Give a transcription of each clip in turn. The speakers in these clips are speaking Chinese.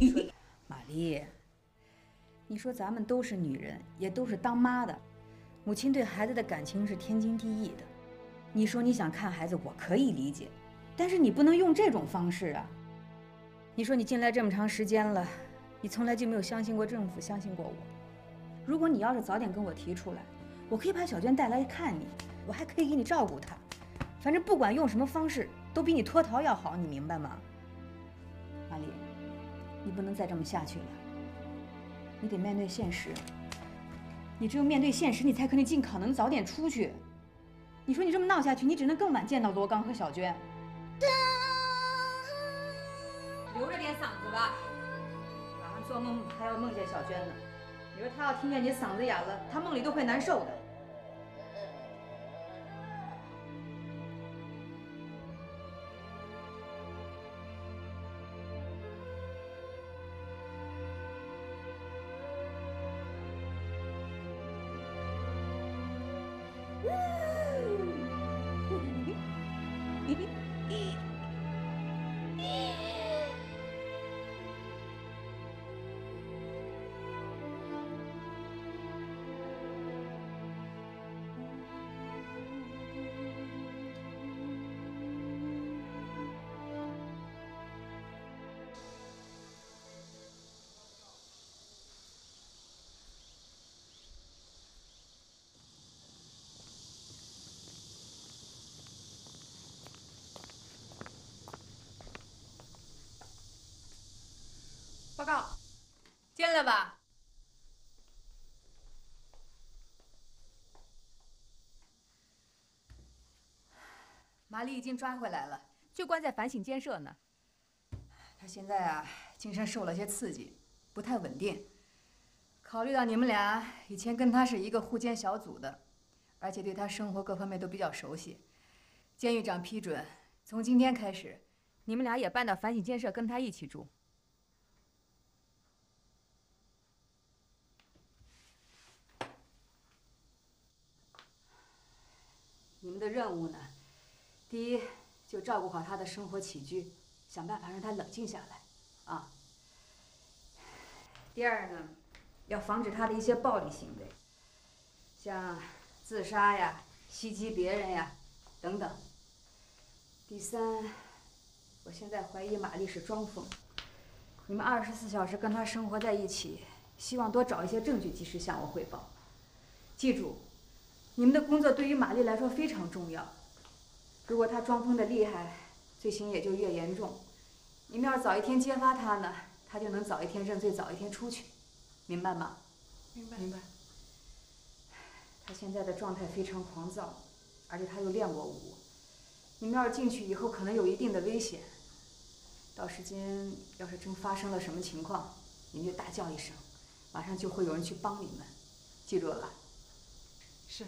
玛丽，你说咱们都是女人，也都是当妈的，母亲对孩子的感情是天经地义的。你说你想看孩子，我可以理解，但是你不能用这种方式啊。你说你进来这么长时间了，你从来就没有相信过政府，相信过我。如果你要是早点跟我提出来，我可以把小娟带来看你，我还可以给你照顾她。反正不管用什么方式，都比你脱逃要好，你明白吗？你不能再这么下去了，你得面对现实。你只有面对现实，你才可能尽可能早点出去。你说你这么闹下去，你只能更晚见到罗刚和小娟。留着点嗓子吧，晚上做梦还要梦见小娟呢。你说她要听见你嗓子哑了，她梦里都会难受的。进来吧。玛丽已经抓回来了，就关在反省监舍呢。她现在啊，精神受了些刺激，不太稳定。考虑到你们俩以前跟她是一个护监小组的，而且对她生活各方面都比较熟悉，监狱长批准，从今天开始，你们俩也搬到反省监舍跟她一起住。的任务呢？第一，就照顾好他的生活起居，想办法让他冷静下来，啊。第二呢，要防止他的一些暴力行为，像自杀呀、袭击别人呀等等。第三，我现在怀疑玛丽是装疯，你们二十四小时跟他生活在一起，希望多找一些证据，及时向我汇报。记住。你们的工作对于玛丽来说非常重要。如果她装疯的厉害，罪行也就越严重。你们要是早一天揭发她呢，她就能早一天认罪，早一天出去，明白吗？明白。明白。她现在的状态非常狂躁，而且她又练过武。你们要是进去以后，可能有一定的危险。到时间要是真发生了什么情况，你们就大叫一声，马上就会有人去帮你们。记住了吧？是。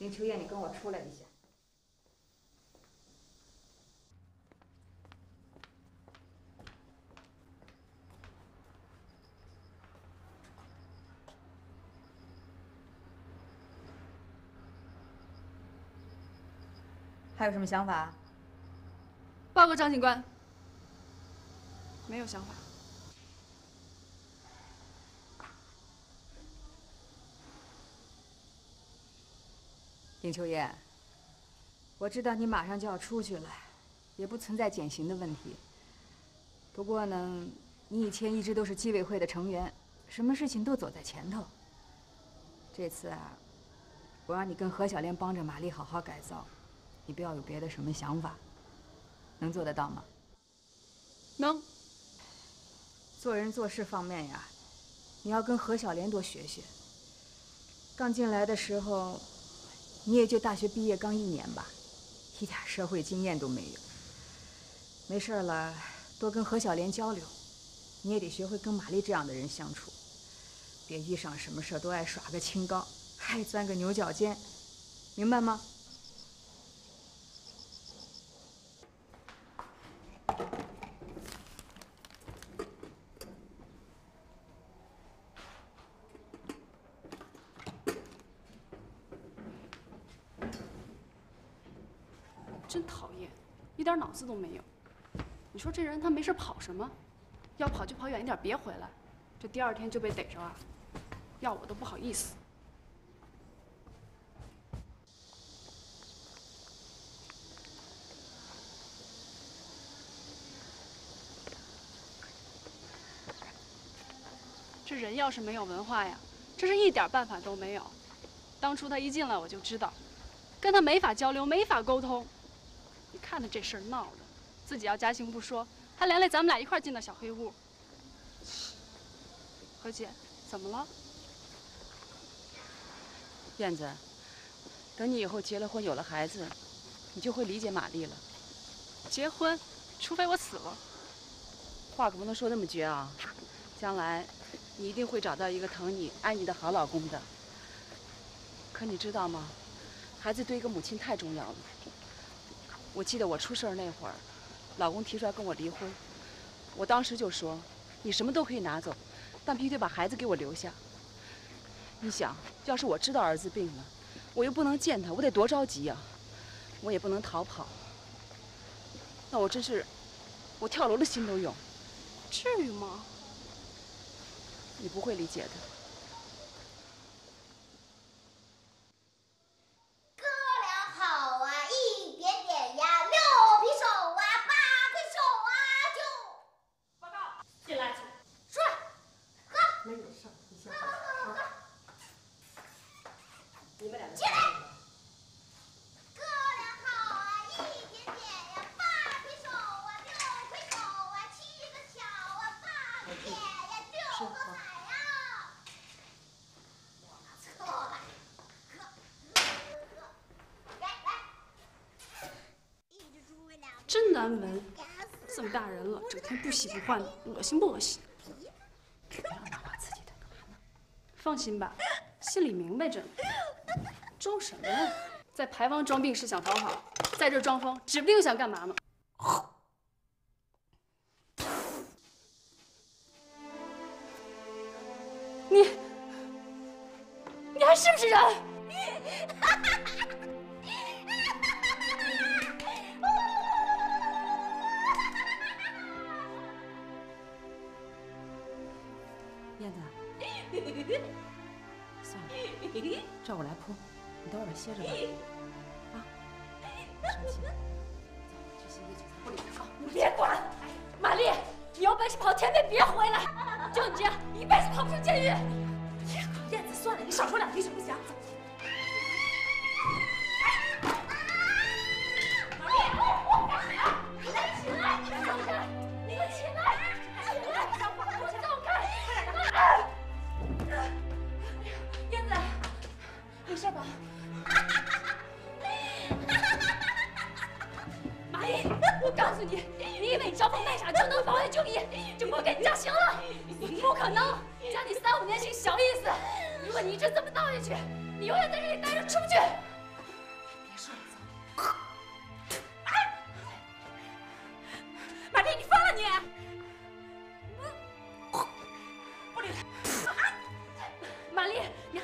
林秋燕，你跟我出来一下。还有什么想法？报告张警官，没有想法。林秋燕，我知道你马上就要出去了，也不存在减刑的问题。不过呢，你以前一直都是纪委会的成员，什么事情都走在前头。这次啊，我让你跟何小莲帮着玛丽好好改造，你不要有别的什么想法，能做得到吗？能。做人做事方面呀，你要跟何小莲多学学。刚进来的时候。你也就大学毕业刚一年吧，一点社会经验都没有。没事了，多跟何小莲交流。你也得学会跟玛丽这样的人相处，别遇上什么事都爱耍个清高，还钻个牛角尖，明白吗？真讨厌，一点脑子都没有。你说这人他没事跑什么？要跑就跑远一点，别回来。这第二天就被逮着啊，要我都不好意思。这人要是没有文化呀，真是一点办法都没有。当初他一进来我就知道，跟他没法交流，没法沟通。你看他这事儿闹的，自己要加刑不说，还连累咱们俩一块进到小黑屋。何姐，怎么了？燕子，等你以后结了婚，有了孩子，你就会理解玛丽了。结婚，除非我死了。话可不能说那么绝啊！将来，你一定会找到一个疼你、爱你的好老公的。可你知道吗？孩子对一个母亲太重要了。我记得我出事儿那会儿，老公提出来跟我离婚，我当时就说：“你什么都可以拿走，但必须得把孩子给我留下。”你想，要是我知道儿子病了，我又不能见他，我得多着急呀！我也不能逃跑，那我真是，我跳楼的心都有。至于吗？你不会理解的。哥俩好啊，一点点呀，六匹手啊，八匹手啊，就报告进来，说，喝，没有事，你先喝喝喝。你们俩进来。哥俩好啊，一点点呀，八匹手啊，六匹手啊，七个巧啊，八个点呀，六个海呀。错了，喝，喝喝，来来。真难闻，这么大人了，整天不洗不换的，恶心不恶心？不要拿自己的干嘛呢放心吧，心里明白着呢。装什么呀？在牌坊装病是想讨好，在这装疯，指不定想干嘛呢。你，你还是不是人？我来铺，你等会儿歇着吧。啊，生气。你别管，玛丽，你有本事跑前面别回来！就你这样，一辈子跑不出监狱。燕子，算了，你少说两句行不行？你以为你招风卖傻就能保外就医，就不给你加刑了？不可能，加你三五年刑小意思。如果你一直这么闹下去，你永远在这里待着出不去。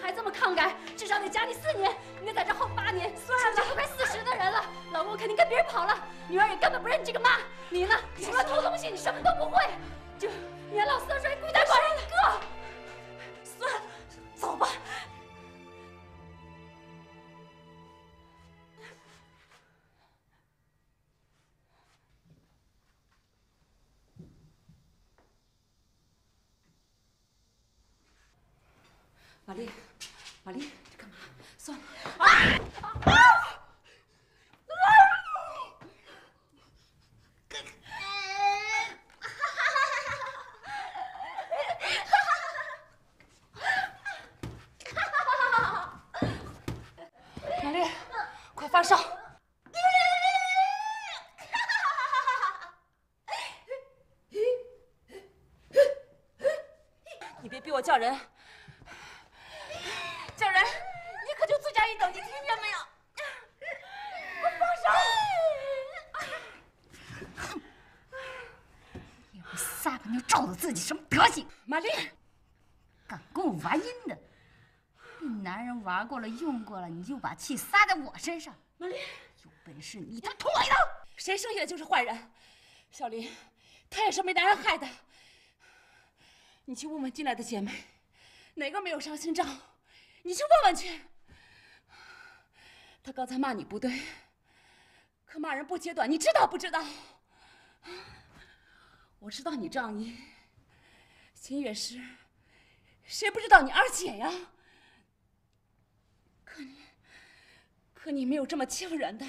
还这么抗改，至少得加你四年，你得在这耗八年。算了，都快四十的人了，老公肯定跟别人跑了，女儿也根本不认你这个妈。你呢？除了偷东西，你什么都不会，就年老色衰、孤单寡人一个。叫人，叫人，你可就罪加一等，你听见没有？快放手！你们撒个妞照着自己什么德行？玛丽，敢跟我玩阴的，被男人玩过了、用过了，你就把气撒在我身上。玛丽，有本事你他捅我一刀！谁生下来就是坏人，小林，他也是没男人害的。你去问问进来的姐妹，哪个没有伤心账？你去问问去。他刚才骂你不对，可骂人不揭短，你知道不知道？我知道你仗义，秦月诗，谁不知道你二姐呀？可你，可你没有这么欺负人的。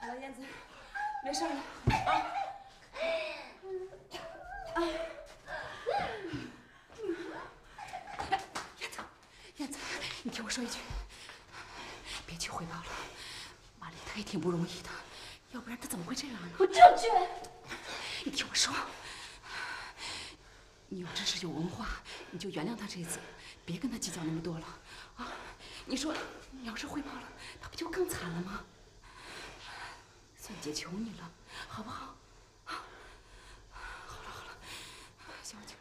好了，燕子，没事了啊。啊。燕子，燕子，你听我说一句，别去汇报了。玛丽她也挺不容易的，要不然她怎么会这样呢？我就去。你听我说，你有知识有文化，你就原谅他这次，别跟他计较那么多了啊！你说，你要是汇报了，他不就更惨了吗？算姐求你了，好不好？啊，好了好了，消停。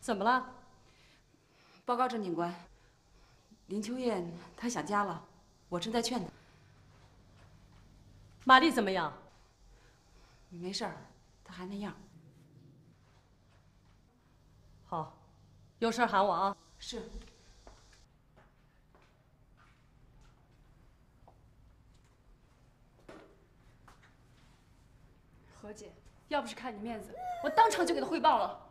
怎么了？报告郑警官，林秋燕她想家了，我正在劝她。玛丽怎么样？没事儿，他还那样。好，有事喊我啊。是。何姐，要不是看你面子，我当场就给他汇报了。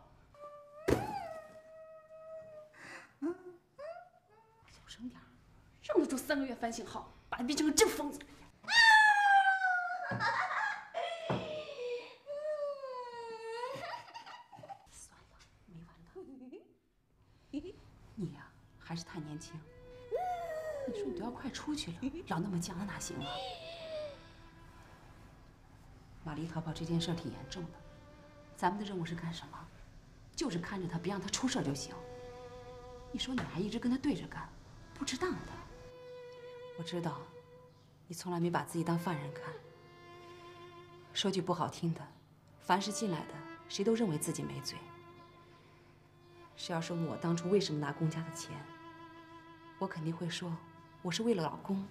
小声点儿，让他住三个月反省号，把他逼成个真疯子。去了，老那么犟，那哪行啊？玛丽逃跑这件事挺严重的，咱们的任务是干什么？就是看着他，别让他出事就行。你说你还一直跟他对着干，不值当的。我知道，你从来没把自己当犯人看。说句不好听的，凡是进来的，谁都认为自己没罪。谁要是问我当初为什么拿公家的钱，我肯定会说，我是为了老公。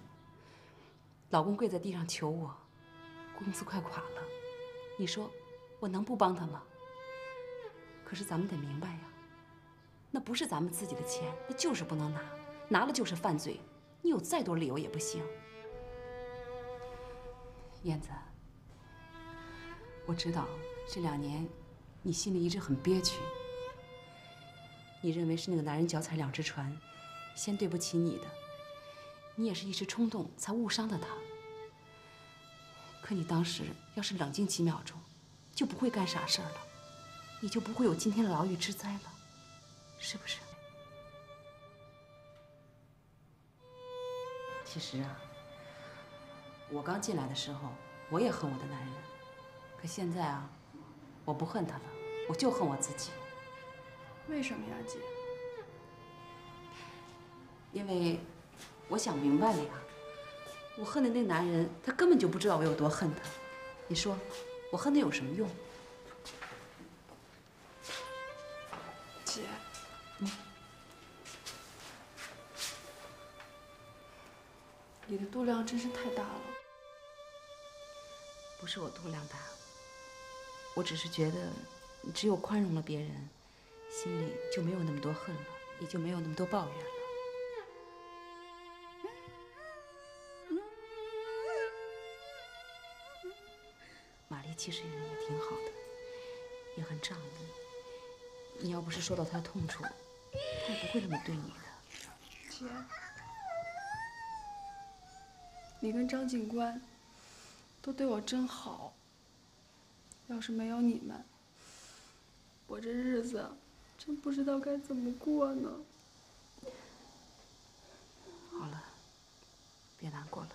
老公跪在地上求我，公司快垮了，你说我能不帮他吗？可是咱们得明白呀，那不是咱们自己的钱，那就是不能拿，拿了就是犯罪，你有再多理由也不行。燕子，我知道这两年你心里一直很憋屈。你认为是那个男人脚踩两只船，先对不起你的，你也是一时冲动才误伤的他。可你当时要是冷静几秒钟，就不会干傻事儿了，你就不会有今天的牢狱之灾了，是不是？其实啊，我刚进来的时候，我也恨我的男人，可现在啊，我不恨他了，我就恨我自己。为什么呀，姐？因为我想明白了呀，我恨的那男人，他根本就不知道我有多恨他。你说，我恨他有什么用？姐，嗯你的度量真是太大了。不是我度量大，我只是觉得，只有宽容了别人，心里就没有那么多恨了，也就没有那么多抱怨了。其实人也挺好的，也很仗义。你要不是说到他痛处，他也不会那么对你的。姐，你跟张警官都对我真好。要是没有你们，我这日子真不知道该怎么过呢。好了，别难过了，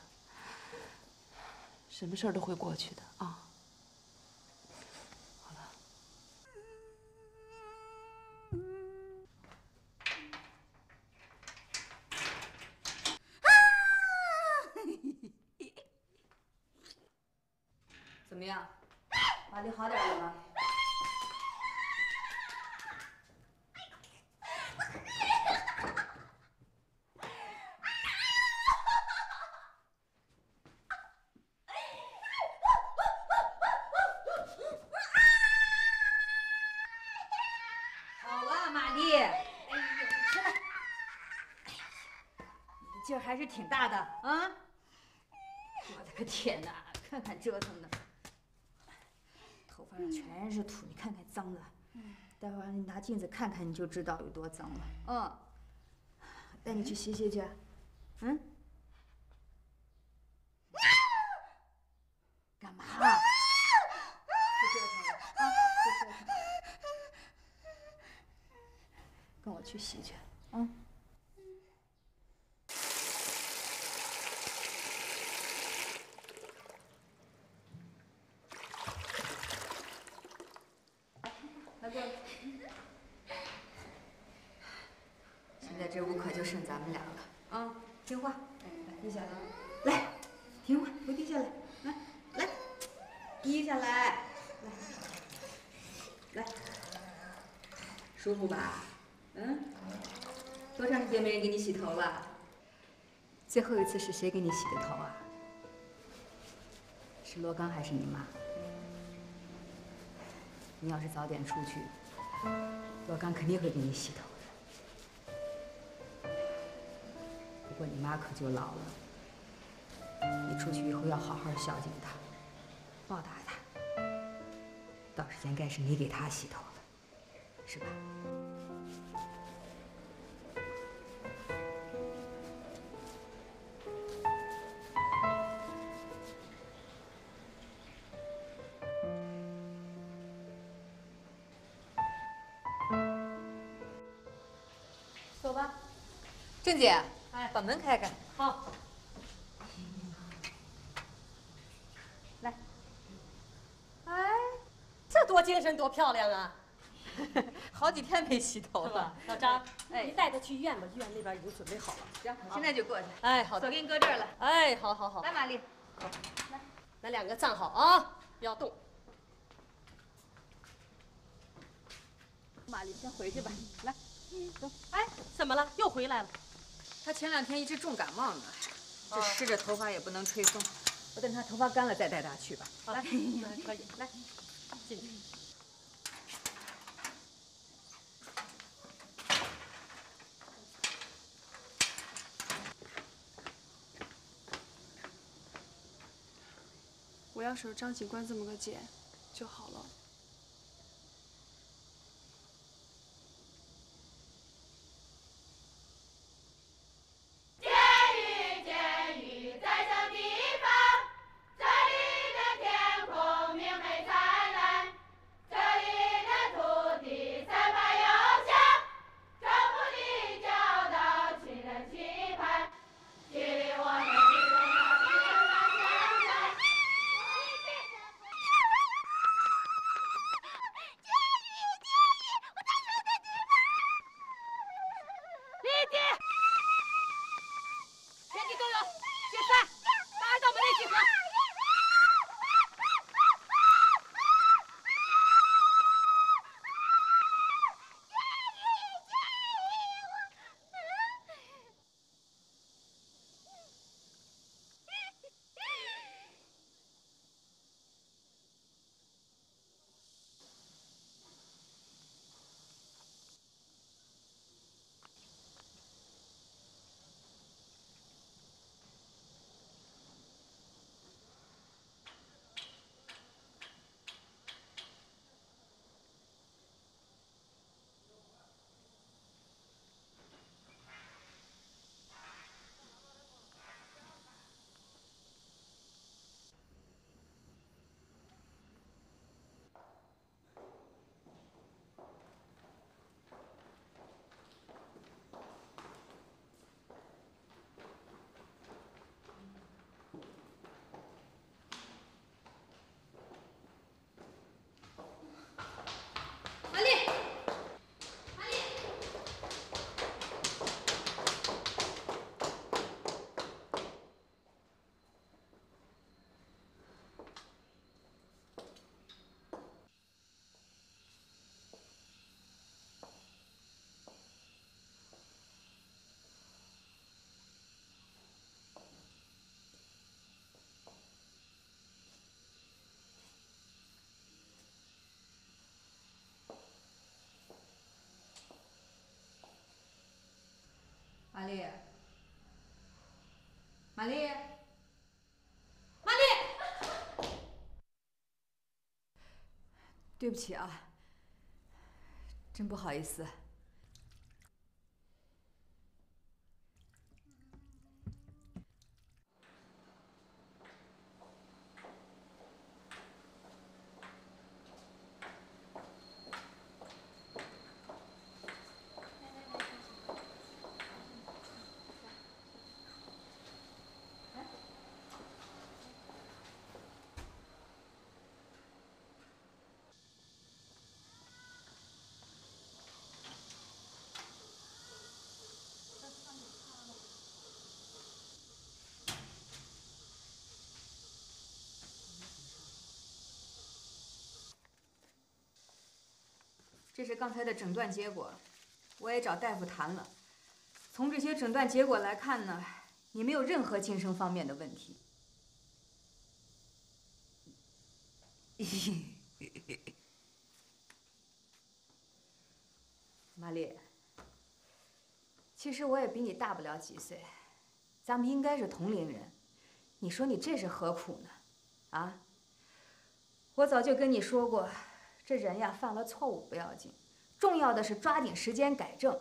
什么事儿都会过去的啊。好了。怎么样？玛丽好点了吗？好了，玛丽。哎呦，起来！哎呀，你的劲还是挺大的啊！我的个天哪，看看折腾的，头发上全是土，你看看脏的。待会儿你拿镜子看看，你就知道有多脏了。嗯，带你去洗洗去。嗯？干嘛？不折腾了啊！不折腾。跟我去洗去。嗯。来过来。现在这屋可就剩咱们俩了啊！听话，来低下来，来，听话，给我低下来，来，来，低下来，来，来，舒服吧？嗯？多长时间没人给你洗头了？最后一次是谁给你洗的头啊？是罗刚还是你妈？你要是早点出去，罗刚肯定会给你洗头的。不过你妈可就老了，你出去以后要好好孝敬她，报答她。到时间该是你给她洗头了，是吧？郑姐，哎把门开开。好，来，哎，这多精神多漂亮啊！好几天没洗头了。？老张，哎你带她去医院吧，医院那边已经准备好了。行，我现在就过去。哎，好的。我给你搁这儿了。哎，好好好，来，玛丽，来咱两个站好啊，不要动。玛丽先回去吧。来，走。哎，怎么了？又回来了？她前两天一直重感冒呢，这哦湿着头发也不能吹风。我等他头发干了再带他去吧。来，那可以，来，进去。我要是有张警官这么个姐就好了。对不起啊，真不好意思。这是刚才的诊断结果，我也找大夫谈了。从这些诊断结果来看呢，你没有任何精神方面的问题。玛丽，其实我也比你大不了几岁，咱们应该是同龄人。你说你这是何苦呢？啊？我早就跟你说过。这人呀，犯了错误不要紧，重要的是抓紧时间改正。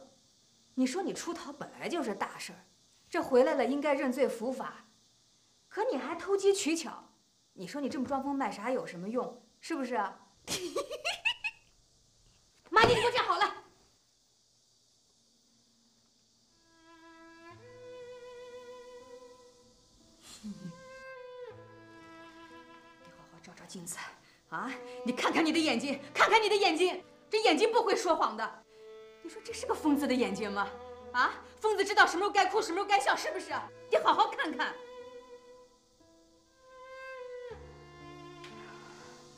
你说你出逃本来就是大事儿，这回来了应该认罪伏法，可你还偷机取巧，你说你这么装疯卖傻有什么用？是不是啊？妈，你给我站好了。你好好照照镜子。啊！你看看你的眼睛，看看你的眼睛，这眼睛不会说谎的。你说这是个疯子的眼睛吗？啊，疯子知道什么时候该哭，什么时候该笑，是不是？你好好看看。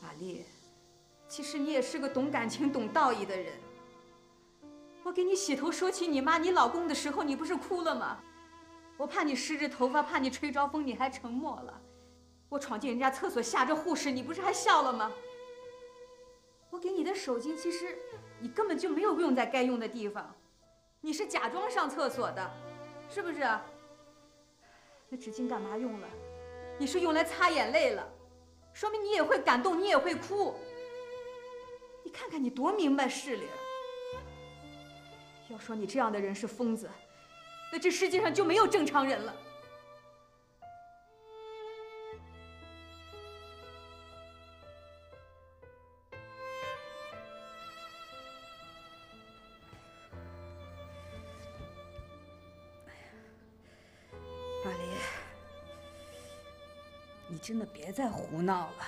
玛丽，其实你也是个懂感情、懂道义的人。我给你洗头，说起你妈、你老公的时候，你不是哭了吗？我怕你湿着头发，怕你吹着风，你还沉默了。我闯进人家厕所吓着护士，你不是还笑了吗？我给你的手巾，其实你根本就没有用在该用的地方，你是假装上厕所的，是不是？那纸巾干嘛用了？你是用来擦眼泪了，说明你也会感动，你也会哭。你看看你多明白事理。要说你这样的人是疯子，那这世界上就没有正常人了。你真的别再胡闹了，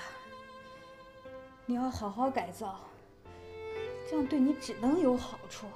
你要好好改造，这样对你只能有好处。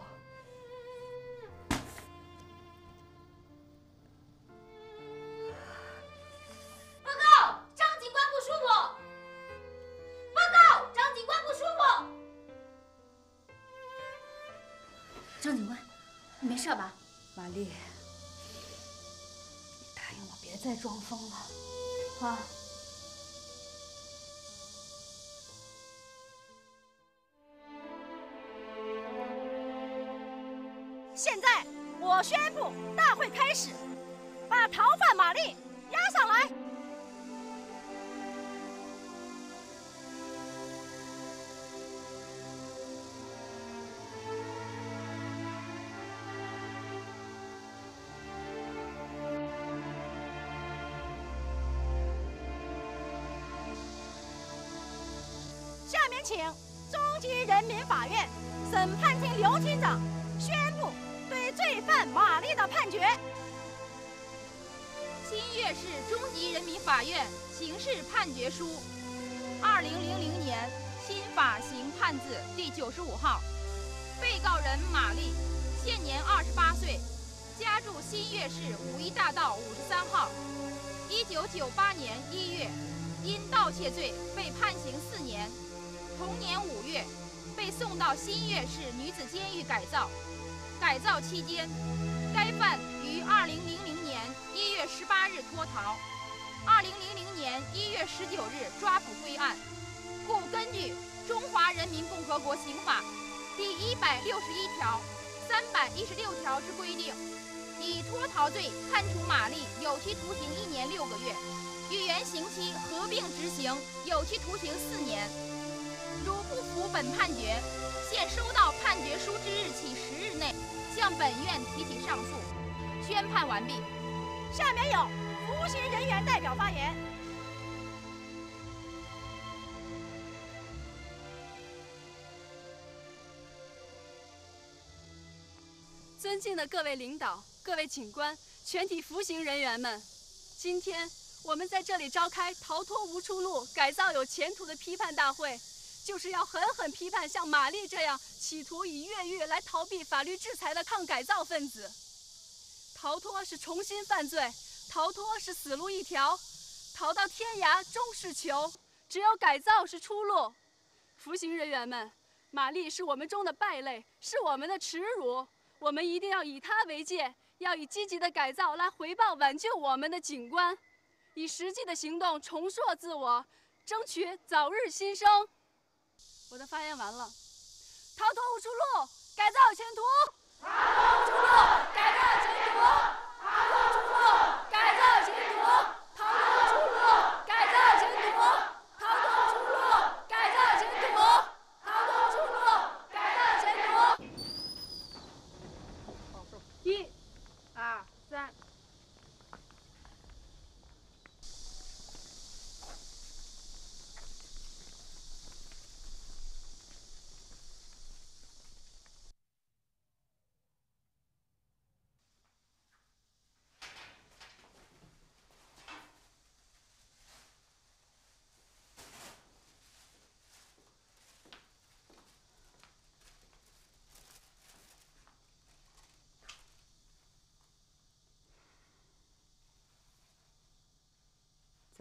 现在我宣布大会开始，把逃犯玛丽押上来。市中级人民法院刑事判决书，二零零零年新法刑判字第九十五号，被告人马丽，现年二十八岁，家住新月市五一大道五十三号。一九九八年一月，因盗窃罪被判刑四年，同年五月，被送到新月市女子监狱改造。改造期间，该犯于二零零零一月十八日脱逃，二零零零年一月十九日抓捕归案，故根据《中华人民共和国刑法》第一百六十一条、三百一十六条之规定，以脱逃罪判处马丽有期徒刑一年六个月，与原刑期合并执行，有期徒刑四年。如不服本判决，现收到判决书之日起十日内向本院提起上诉。宣判完毕。下面有服刑人员代表发言。尊敬的各位领导、各位警官、全体服刑人员们，今天我们在这里召开逃脱无出路、改造有前途的批判大会，就是要狠狠批判像玛丽这样企图以越狱来逃避法律制裁的抗改造分子。逃脱是重新犯罪，逃脱是死路一条，逃到天涯终是囚，只有改造是出路。服刑人员们，玛丽是我们中的败类，是我们的耻辱。我们一定要以她为戒，要以积极的改造来回报挽救我们的警官，以实际的行动重塑自我，争取早日新生。我的发言完了，逃脱无出路，改造有前途。逃脱无出路，改造有前途。逃脱无出路，改造有前途。逃脱无出路，改造有前途。逃脱无出路，改造有前途。逃脱无出路，改造有前途。一、二、三。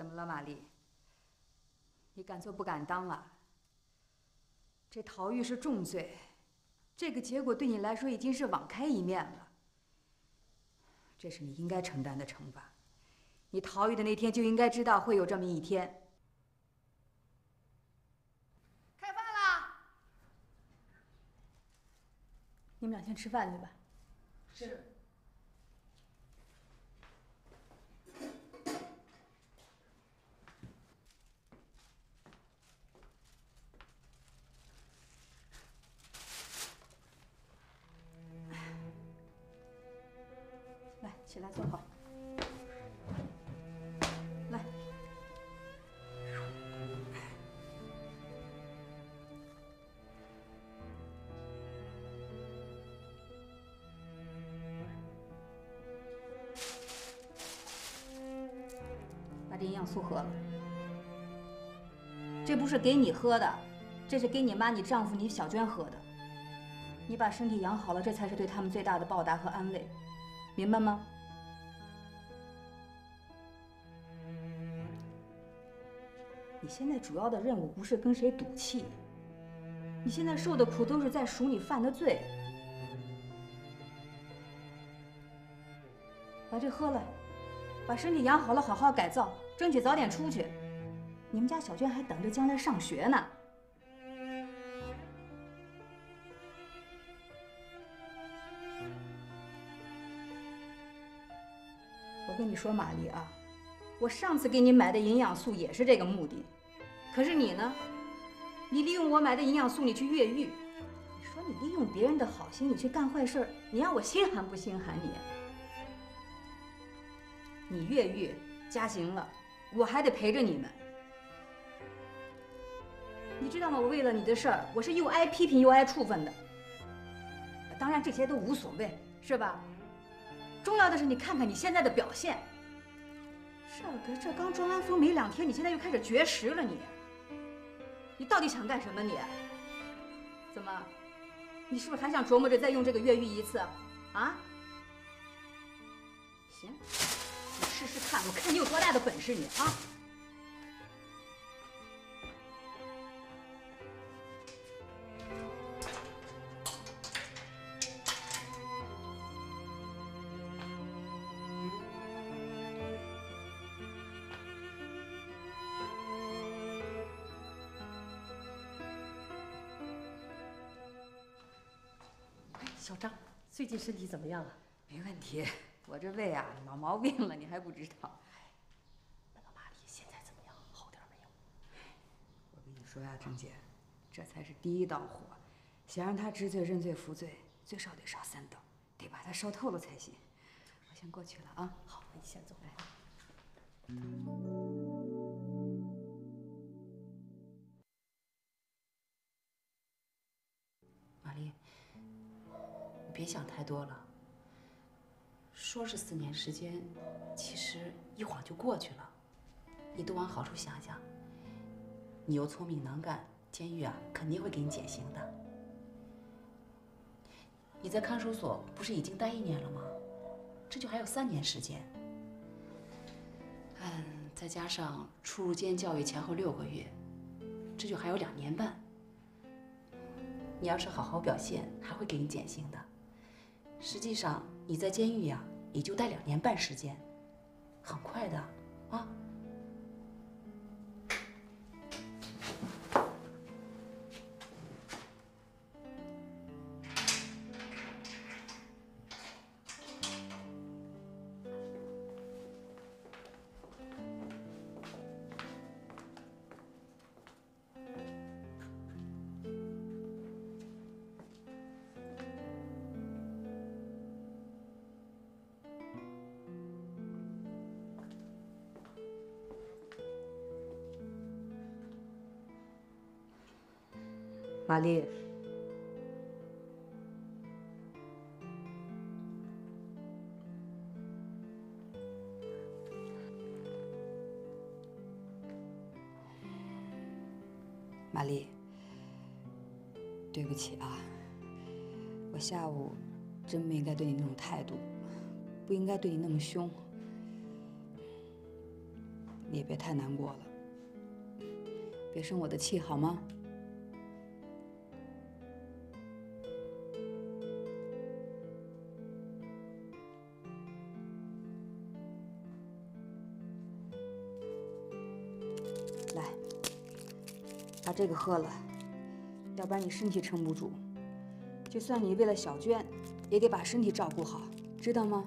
怎么了，玛丽？你敢做不敢当啊？这逃狱是重罪，这个结果对你来说已经是网开一面了。这是你应该承担的惩罚。你逃狱的那天就应该知道会有这么一天。开饭啦！你们俩先吃饭去吧。是。是给你喝的，这是给你妈、你丈夫、你小娟喝的。你把身体养好了，这才是对他们最大的报答和安慰。明白吗？你现在主要的任务不是跟谁赌气，你现在受的苦都是在赎你犯的罪。把这喝了，把身体养好了，好好改造，争取早点出去。你们家小娟还等着将来上学呢。我跟你说，玛丽啊，我上次给你买的营养素也是这个目的，可是你呢？你利用我买的营养素，你去越狱。你说你利用别人的好心，你去干坏事，你让我心寒不心寒你？你越狱加刑了，我还得陪着你们。你知道吗？我为了你的事儿，我是又挨批评又挨处分的。当然这些都无所谓，是吧？重要的是，你看看你现在的表现。少哥，这刚装完疯没两天，你现在又开始绝食了，你？你到底想干什么？你？怎么？你是不是还想琢磨着再用这个越狱一次？啊？行，你试试看，我看你有多大的本事，你啊！小张，最近身体怎么样啊？没问题，我这胃啊老毛病了，你还不知道？那个玛丽现在怎么样？好点没有？我跟你说呀，郑姐，这才是第一道火，想让他知罪认罪服罪，最少得烧三道，得把他烧透了才行。我先过去了啊。好，你先走。玛太多了。说是四年时间，其实一晃就过去了。你都往好处想想。你又聪明能干，监狱啊肯定会给你减刑的。你在看守所不是已经待一年了吗？这就还有三年时间。嗯，再加上出入监教育前后六个月，这就还有两年半。你要是好好表现，还会给你减刑的。实际上你在监狱呀，也就待两年半时间，很快的，啊。玛丽，玛丽，对不起啊，我下午真不应该对你那种态度，不应该对你那么凶，你也别太难过了，别生我的气好吗？把这个喝了，要不然你身体撑不住。就算你为了小娟，也得把身体照顾好，知道吗？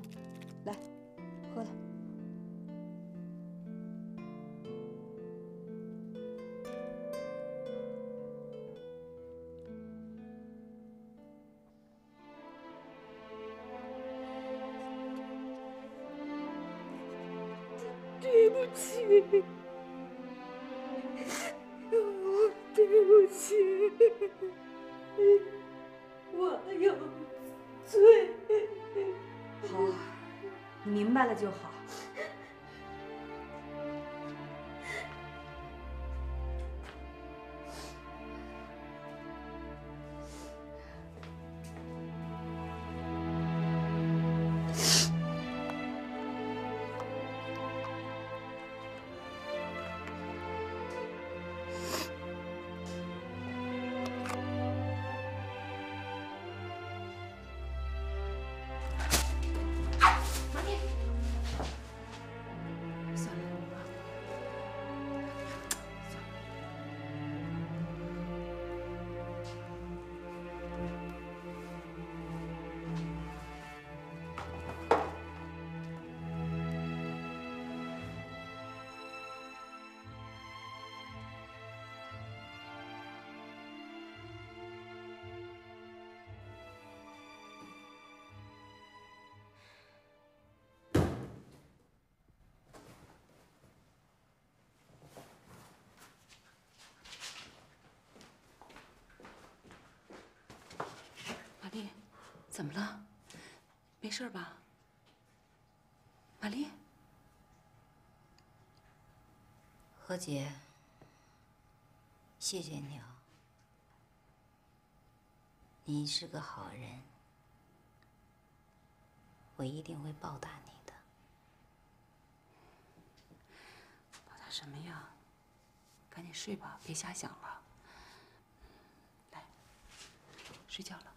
怎么了？没事吧？玛丽，何姐，谢谢你啊，你是个好人，我一定会报答你的。报答什么呀？赶紧睡吧，别瞎想了。来，睡觉了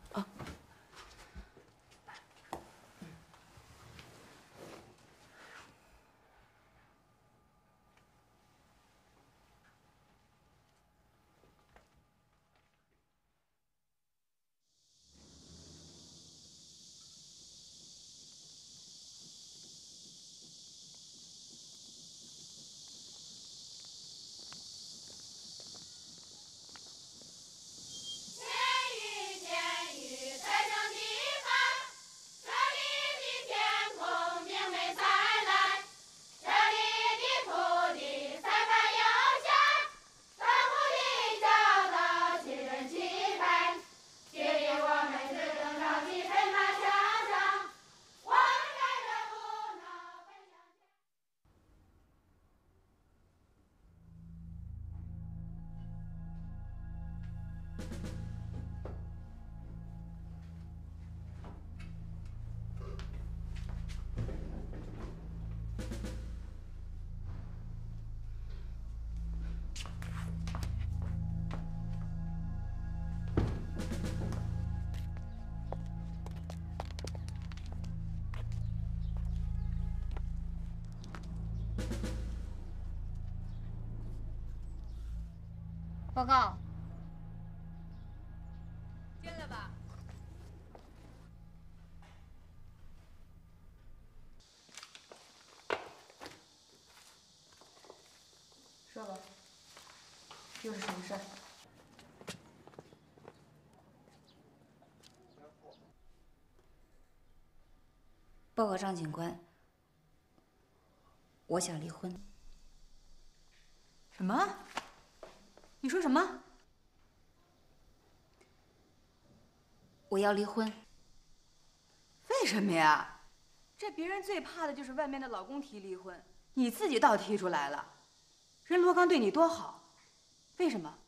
报告。进来吧。说吧，又是什么事儿？报告张警官，我想离婚。什么？你说什么？我要离婚。为什么呀？这别人最怕的就是外面的老公提离婚，你自己倒提出来了。人罗刚对你多好，为什么？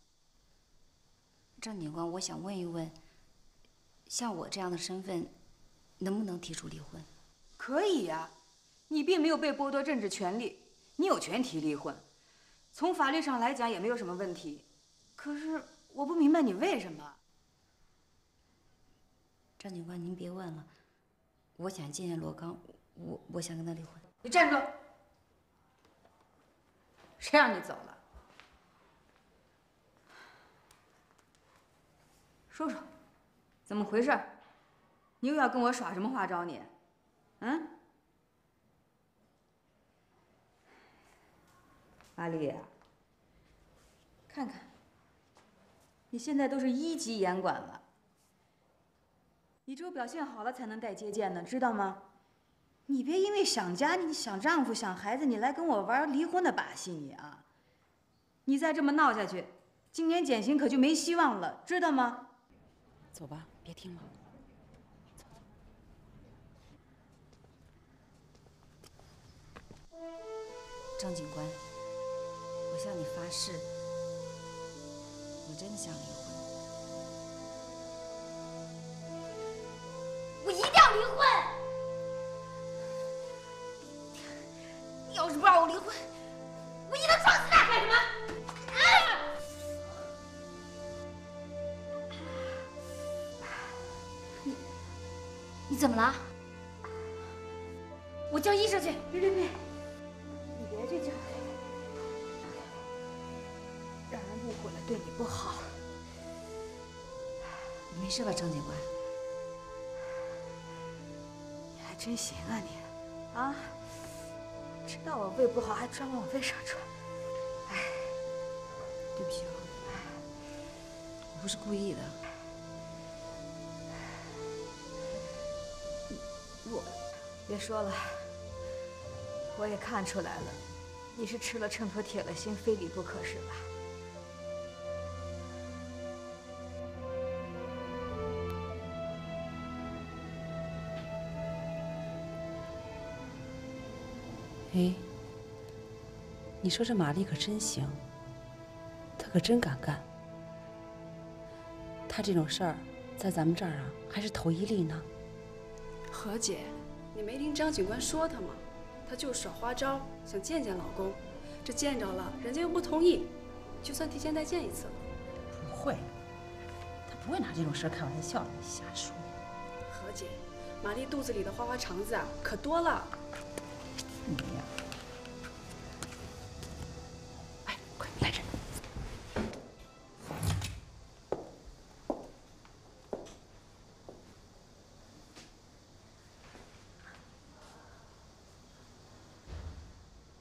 张警官，我想问一问，像我这样的身份，能不能提出离婚？可以呀，你并没有被剥夺政治权利，你有权提离婚，从法律上来讲也没有什么问题。可是我不明白你为什么。张警官，您别问了，我想见见罗刚，我我想跟他离婚。你站住！谁让你走了？说说，怎么回事？你又要跟我耍什么花招？你，嗯？阿丽，看看，你现在都是一级严管了，你只有表现好了才能带接见呢，知道吗？你别因为想家、你想丈夫、想孩子，你来跟我玩离婚的把戏，你啊！你再这么闹下去，今年减刑可就没希望了，知道吗？走吧，别听了。张警官，向你发誓，我真的想离婚。我一定要离婚！你要是不让我离婚，我一定撞死他！干什么？啊！你你怎么了？我叫医生去。别别别！对你不好。你没事吧，张警官？你还真行啊你，啊！知道我胃不好，还专往我胃上穿。哎，对不起啊，我不是故意的。我，别说了，我也看出来了，你是吃了秤砣铁了心，非离不可是吧？哎，你说这玛丽可真行，她可真敢干。她这种事儿，在咱们这儿啊，还是头一例呢。何姐，你没听张警官说她吗？她就是耍花招，想见见老公。这见着了，人家又不同意，就算提前再见一次了。不会，她不会拿这种事儿开玩笑的，瞎说。何姐，玛丽肚子里的花花肠子啊，可多了。你呀，哎，快来这！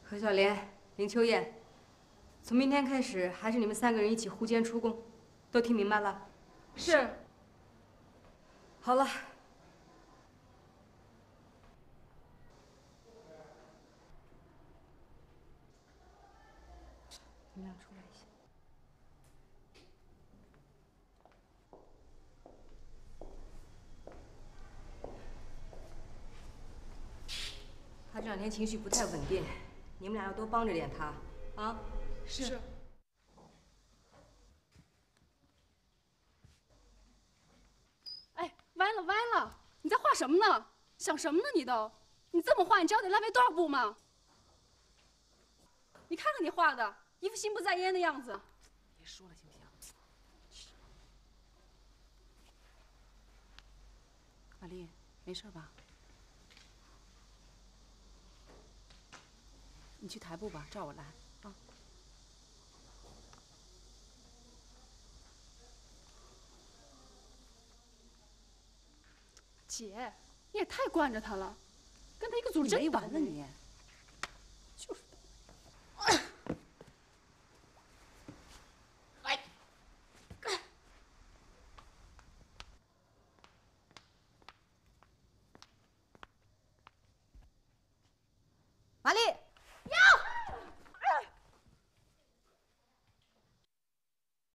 何小莲、林秋燕，从明天开始，还是你们三个人一起护监出宫，都听明白了？是。好了。你们俩出来一下。他这两天情绪不太稳定，你们俩要多帮着点他，啊？是。哎，歪了歪了！你在画什么呢？想什么呢？你都，你这么画，你知道得浪费多少步吗？你看看你画的，一副心不在焉的样子。别说了行不行？马丽没事吧？你去台部吧照我来。啊姐你也太惯着他了跟他一个组真没完了你